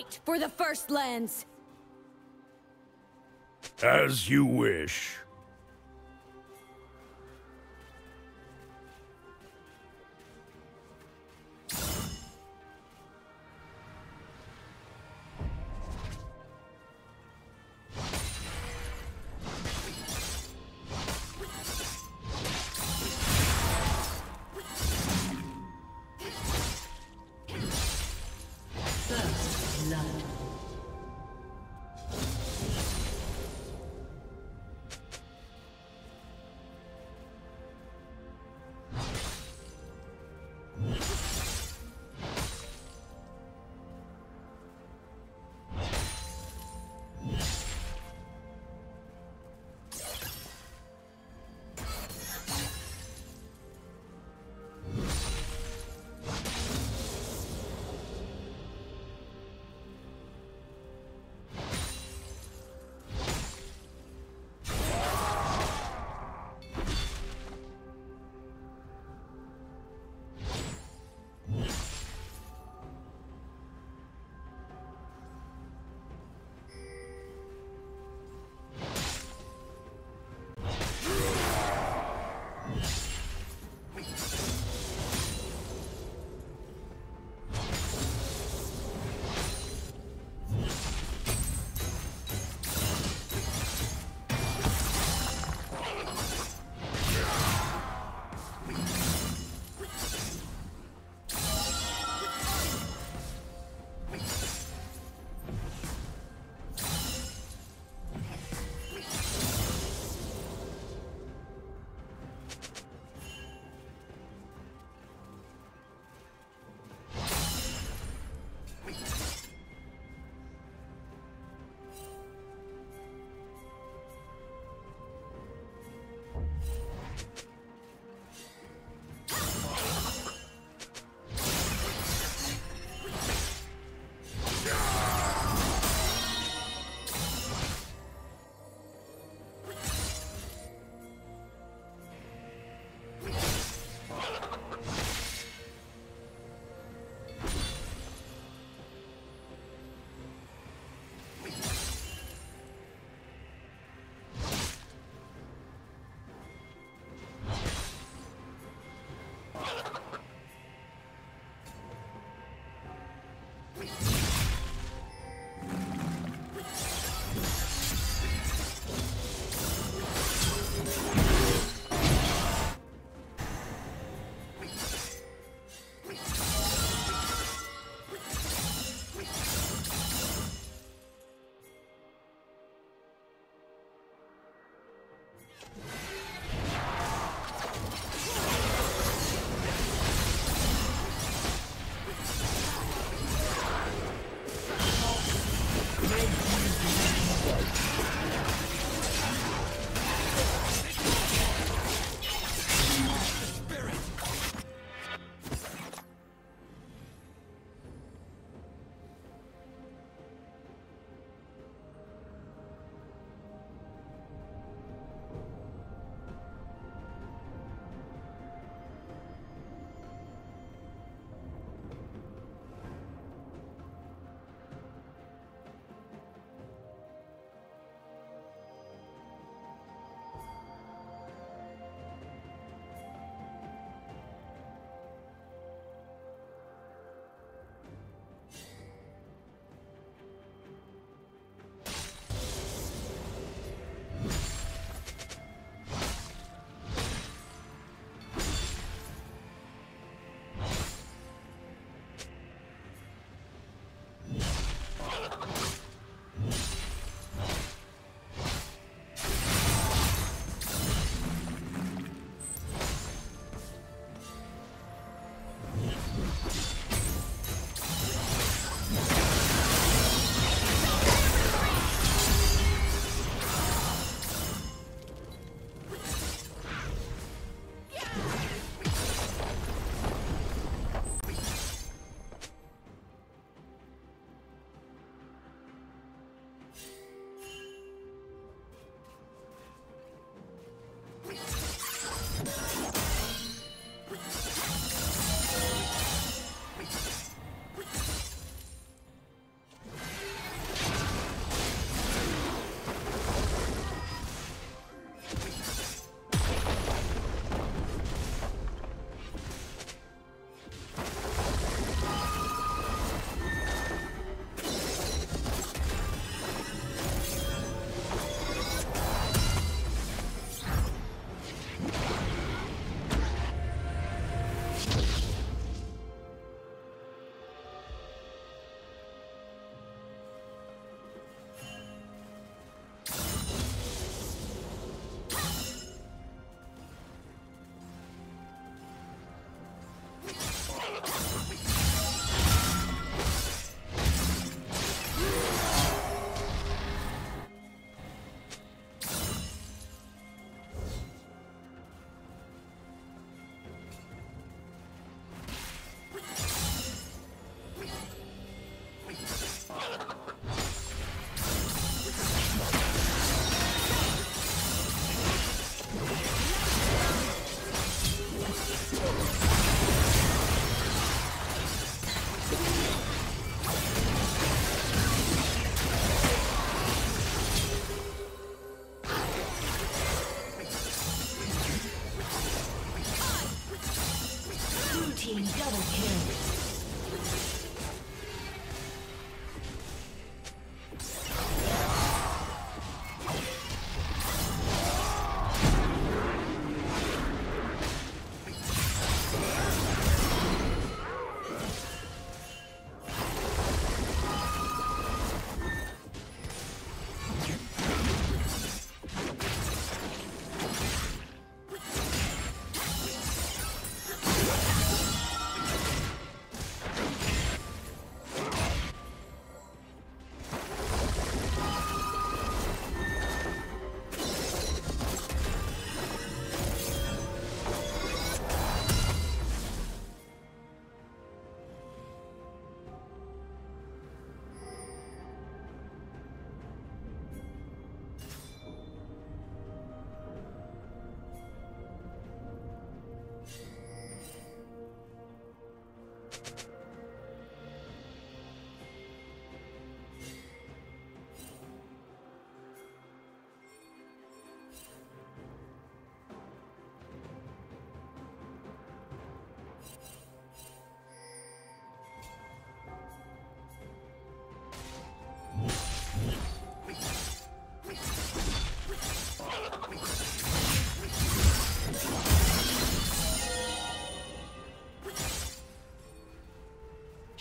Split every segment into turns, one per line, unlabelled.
Fight for the First Lands!
As you wish.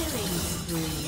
Rampage.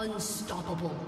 Unstoppable.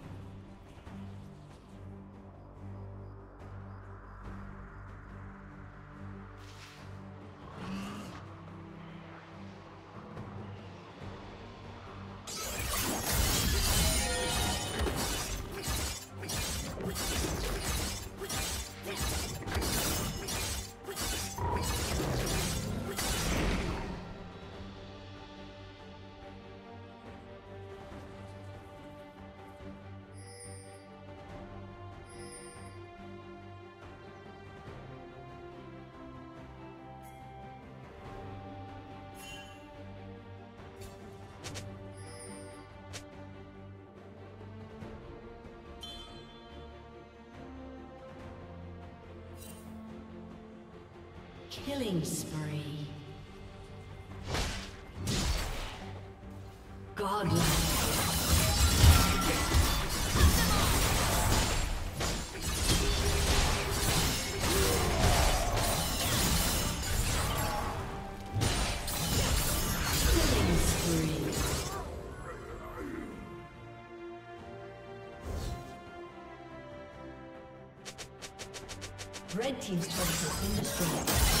Killing spree. Godlike. Red Team's turret has been destroyed.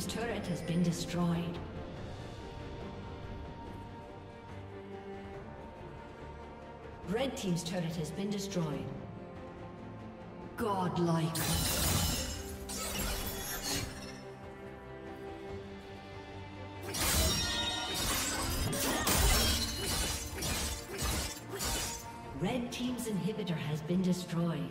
Team's turret has been destroyed. Red team's turret has been destroyed. Godlike. Red team's inhibitor has been destroyed.